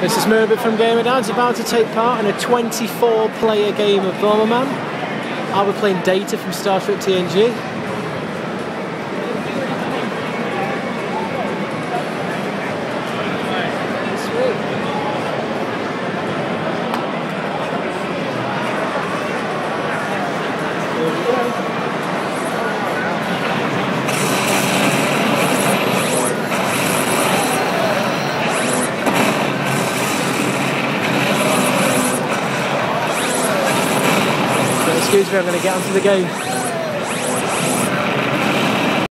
This is Moobit from Gamer Dads about to take part in a 24 player game of Bomberman. I'll be playing Data from Star Trek TNG. Excuse me, I'm going to get onto the game.